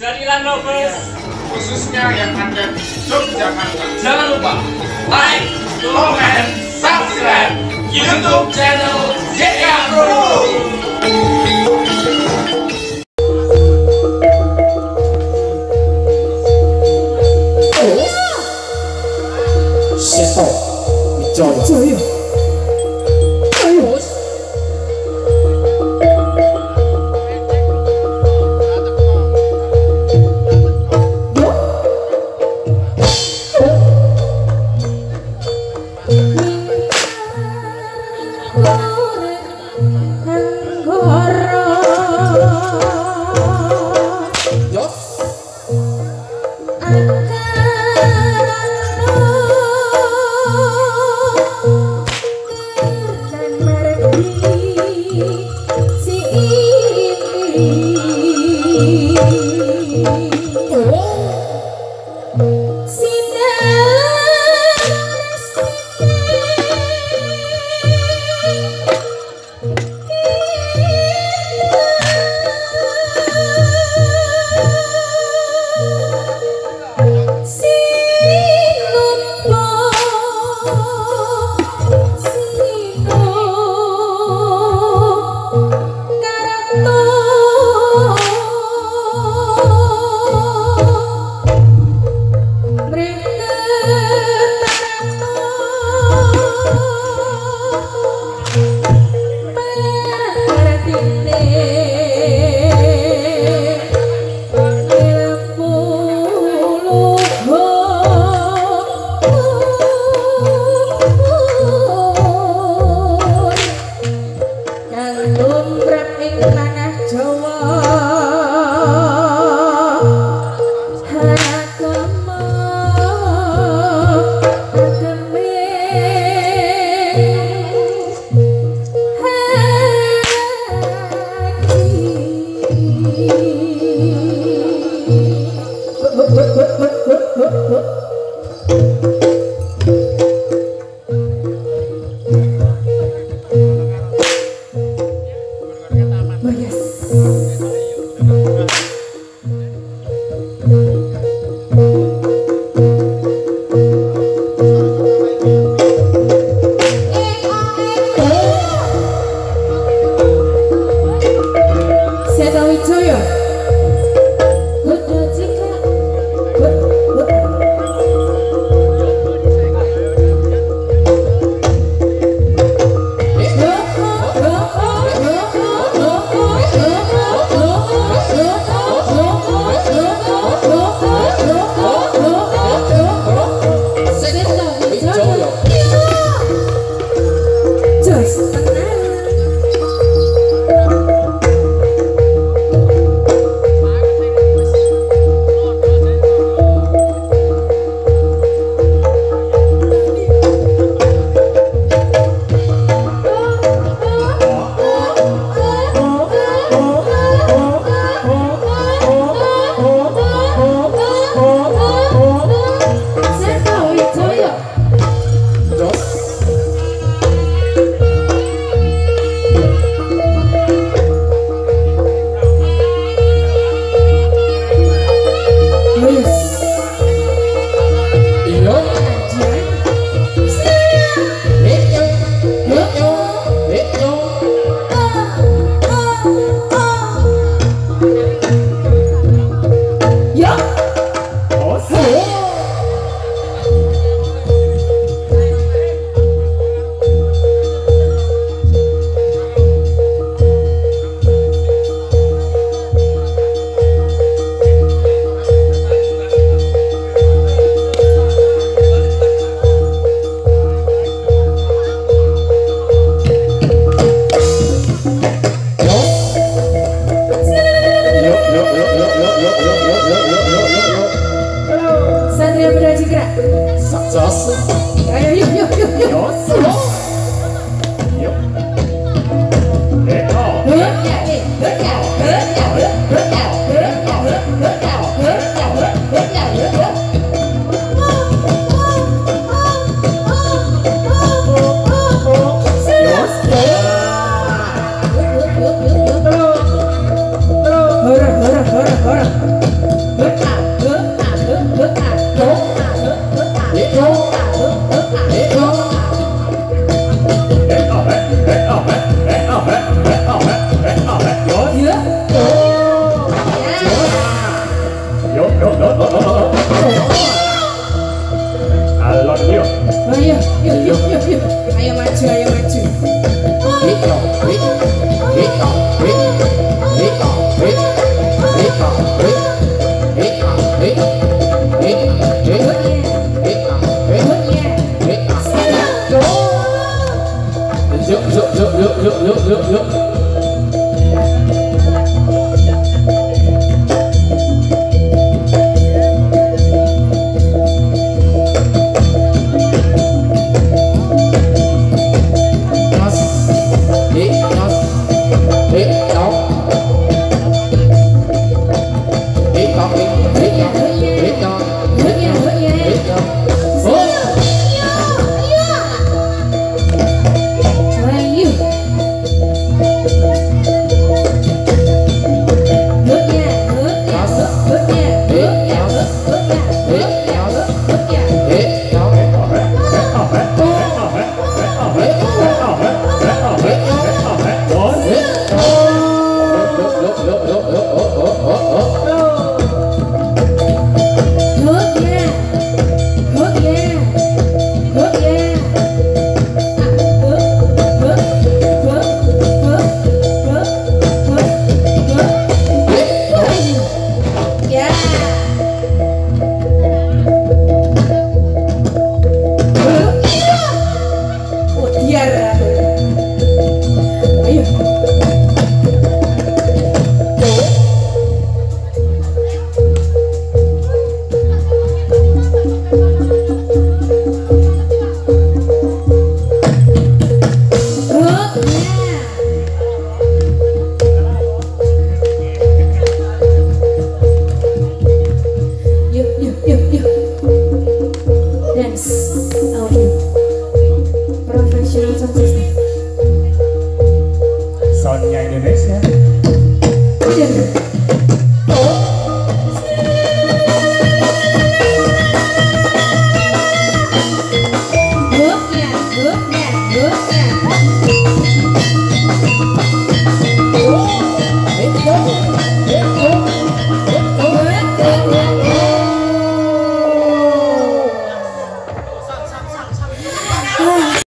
Jadilah Novels khususnya yang ada di Yogyakarta. Jangan lupa like, comment, subscribe YouTube channel JK Pro. you. Oh yes. said only to you. Yeah. 牛牛牛牛 Son nhảy được hết xem Yeah.